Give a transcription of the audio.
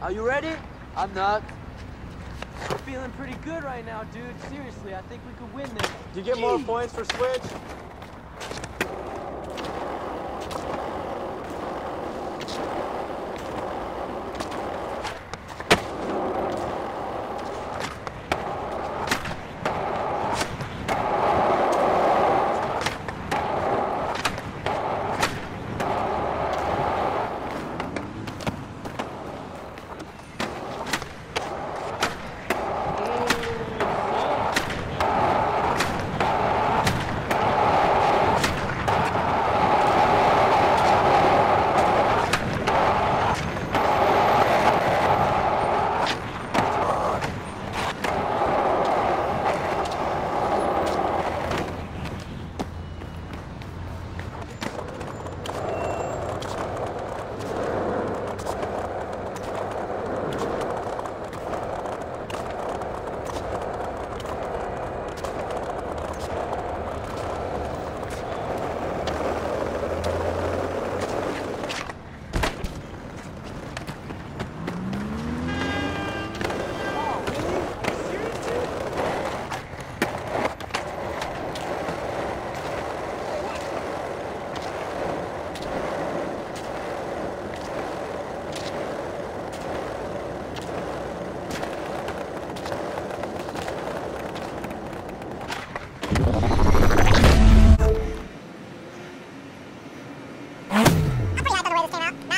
Are you ready? I'm not. I'm feeling pretty good right now, dude. Seriously, I think we could win this. Do you get more points for switch? Not